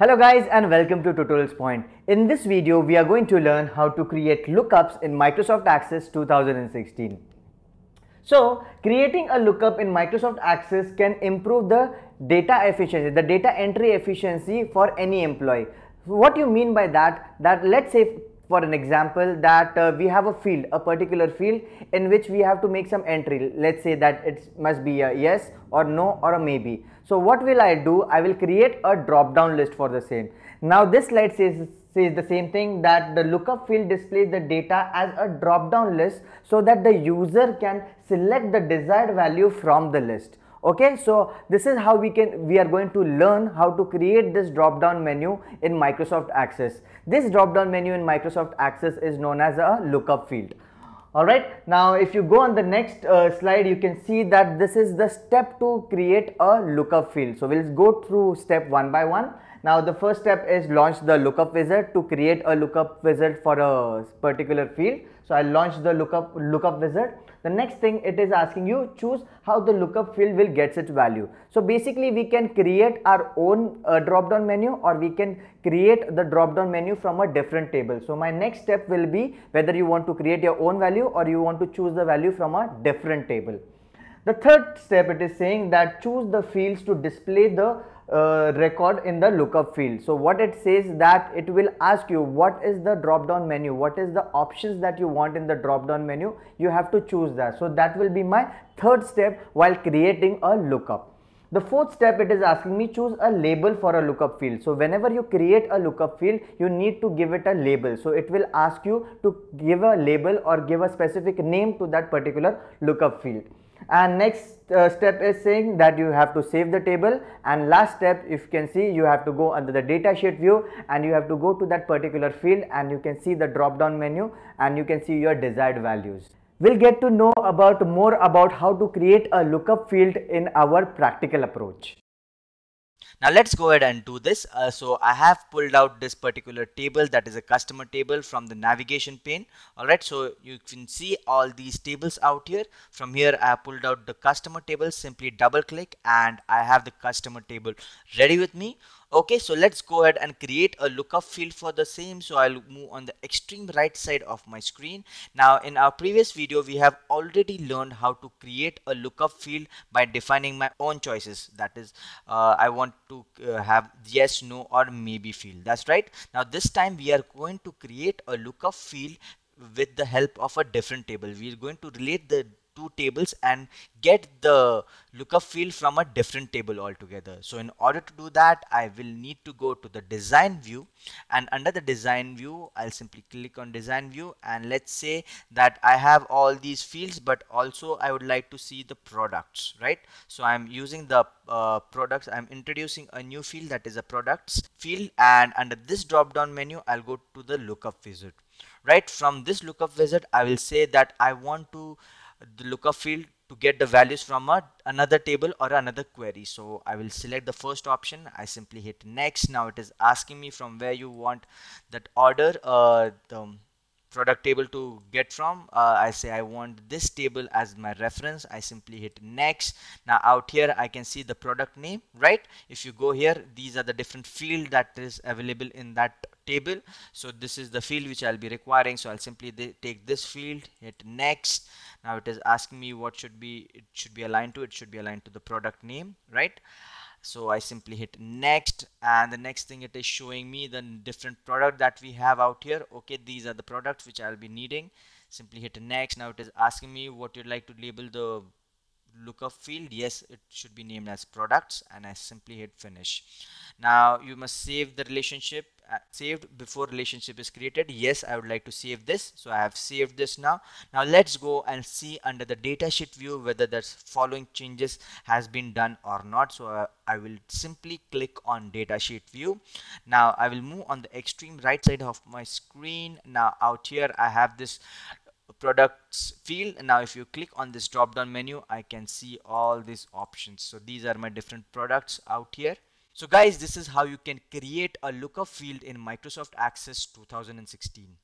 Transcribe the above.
Hello guys and welcome to Tutorials Point. In this video, we are going to learn how to create lookups in Microsoft Access 2016. So, creating a lookup in Microsoft Access can improve the data efficiency, the data entry efficiency for any employee. What you mean by that? That let's say for an example that uh, we have a field, a particular field in which we have to make some entry. Let's say that it must be a yes or no or a maybe. So what will I do? I will create a drop down list for the same. Now this slide says says the same thing that the lookup field displays the data as a drop down list so that the user can select the desired value from the list okay so this is how we can we are going to learn how to create this drop down menu in microsoft access this drop down menu in microsoft access is known as a lookup field all right now if you go on the next uh, slide you can see that this is the step to create a lookup field. So we'll go through step one by one now the first step is launch the lookup wizard to create a lookup wizard for a particular field. So i launch the lookup lookup wizard. The next thing it is asking you choose how the lookup field will get its value. So basically we can create our own uh, drop down menu or we can create the drop down menu from a different table. So my next step will be whether you want to create your own value or you want to choose the value from a different table. The third step it is saying that choose the fields to display the uh, record in the lookup field. So what it says that it will ask you what is the drop down menu, what is the options that you want in the drop down menu, you have to choose that. So that will be my third step while creating a lookup. The fourth step it is asking me choose a label for a lookup field. So whenever you create a lookup field you need to give it a label. So it will ask you to give a label or give a specific name to that particular lookup field and next uh, step is saying that you have to save the table and last step if you can see you have to go under the datasheet view and you have to go to that particular field and you can see the drop down menu and you can see your desired values. We'll get to know about more about how to create a lookup field in our practical approach. Now let's go ahead and do this. Uh, so I have pulled out this particular table that is a customer table from the navigation pane. Alright, so you can see all these tables out here. From here I pulled out the customer table, simply double click and I have the customer table ready with me okay so let's go ahead and create a lookup field for the same. So I'll move on the extreme right side of my screen. Now in our previous video we have already learned how to create a lookup field by defining my own choices. That is uh, I want to uh, have yes no or maybe field. That's right? Now this time we are going to create a lookup field with the help of a different table. We are going to relate the two tables and get the lookup field from a different table altogether. So in order to do that, I will need to go to the design view and under the design view, I'll simply click on design view and let's say that I have all these fields, but also I would like to see the products, right? So I'm using the uh, products, I'm introducing a new field that is a products field and under this drop down menu, I'll go to the lookup wizard right from this lookup wizard I will say that I want to the lookup field to get the values from a, another table or another query. So I will select the first option. I simply hit next. Now it is asking me from where you want that order uh, the product table to get from. Uh, I say I want this table as my reference. I simply hit next. Now out here I can see the product name right? If you go here these are the different field that is available in that table. So this is the field which I'll be requiring. So I'll simply take this field hit next. Now it is asking me what should be it should be aligned to it should be aligned to the product name right? So I simply hit next and the next thing it is showing me the different product that we have out here. Okay these are the products which I'll be needing. Simply hit next. Now it is asking me what you'd like to label the lookup field yes it should be named as products and I simply hit finish. Now you must save the relationship uh, saved before relationship is created. Yes I would like to save this so I have saved this now. Now let's go and see under the datasheet view whether the following changes has been done or not. So uh, I will simply click on datasheet view. Now I will move on the extreme right side of my screen. Now out here I have this products field. Now if you click on this drop down menu I can see all these options. So these are my different products out here. So guys this is how you can create a lookup field in Microsoft Access 2016